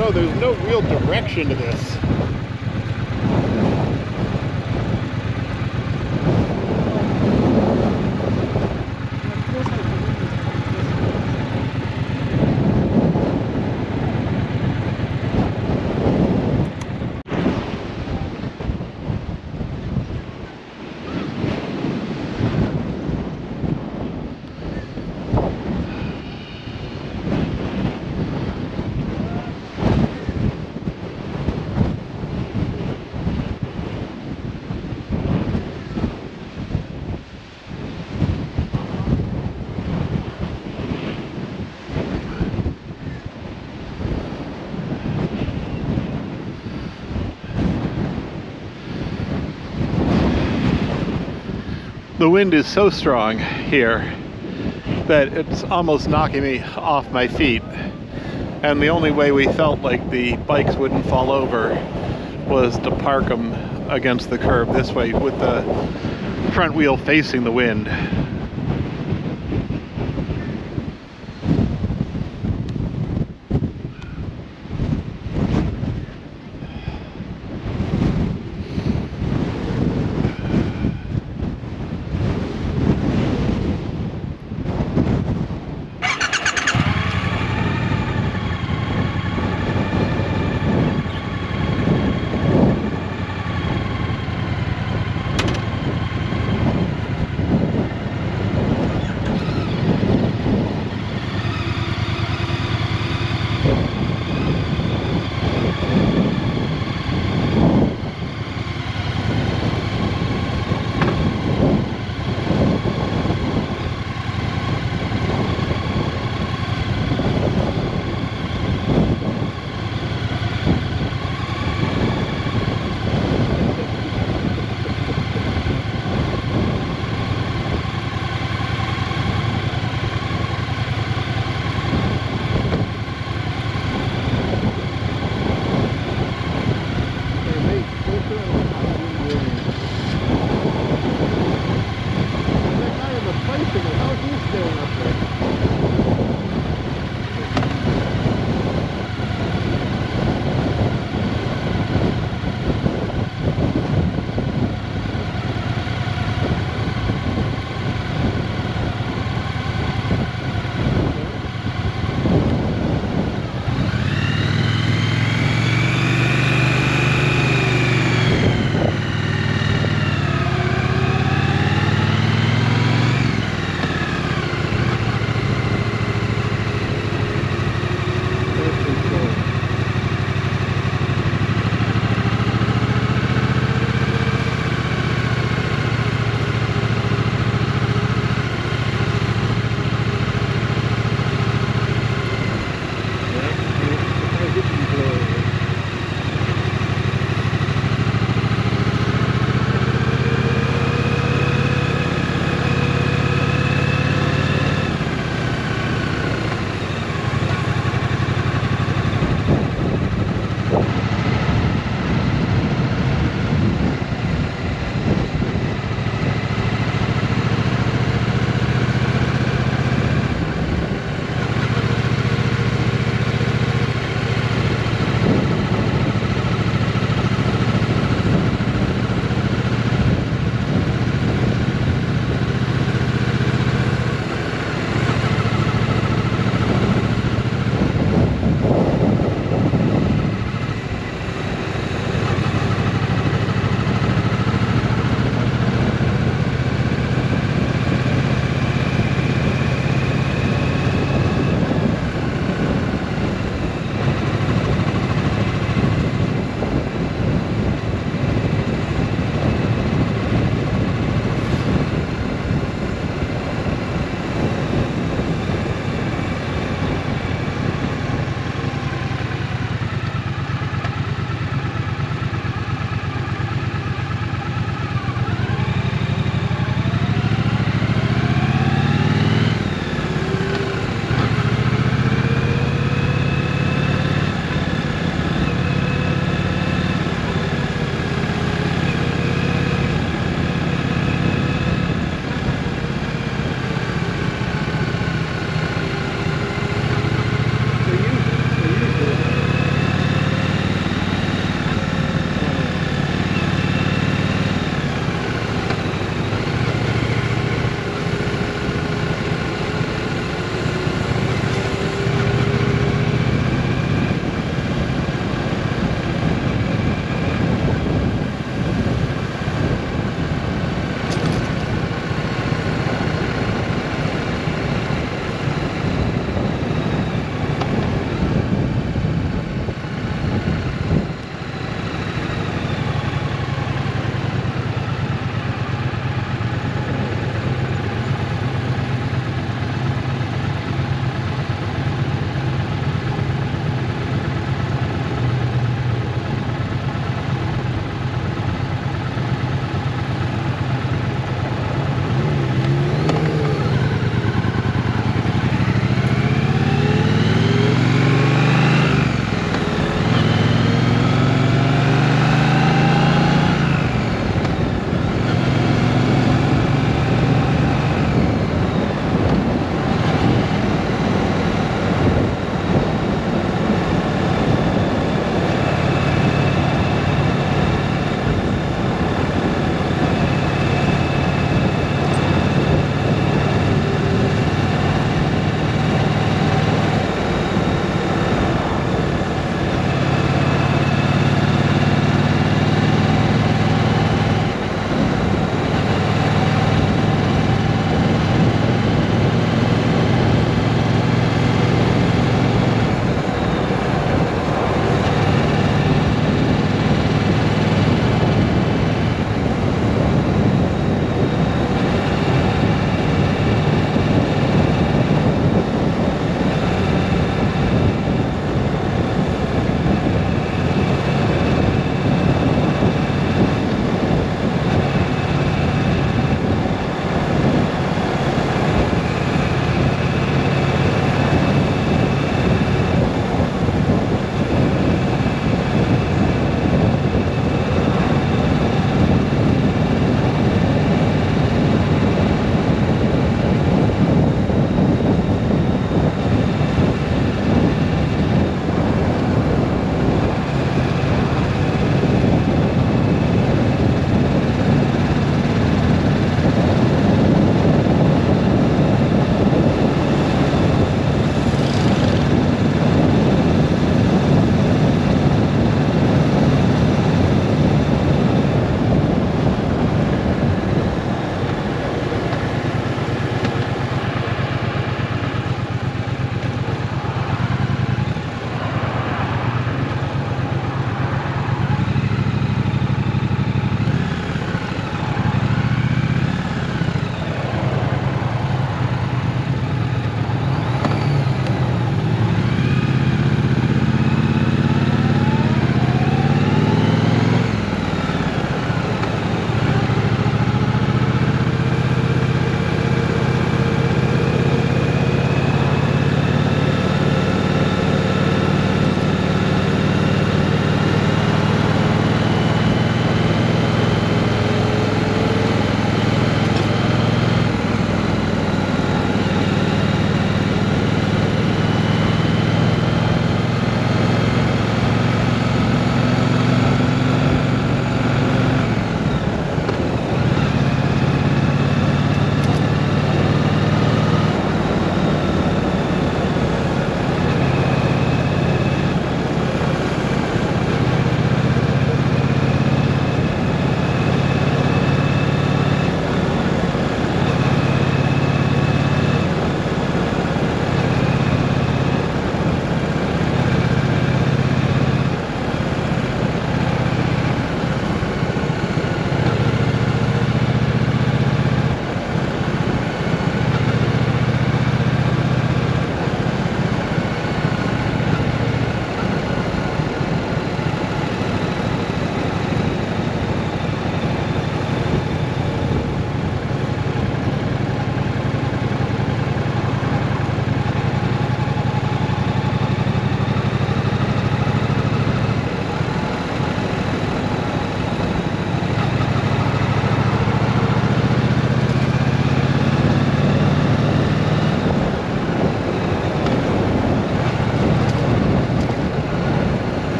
Know, there's no real direction to this. The wind is so strong here that it's almost knocking me off my feet. And the only way we felt like the bikes wouldn't fall over was to park them against the curb this way with the front wheel facing the wind.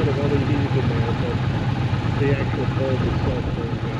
Set of LEDs in there, but the actual bulb itself burns out.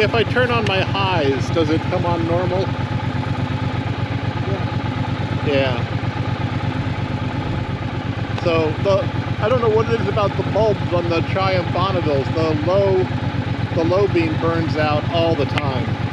If I turn on my highs, does it come on normal? Yeah. Yeah. So the I don't know what it is about the bulbs on the Triumph Bonnevilles. The low the low beam burns out all the time.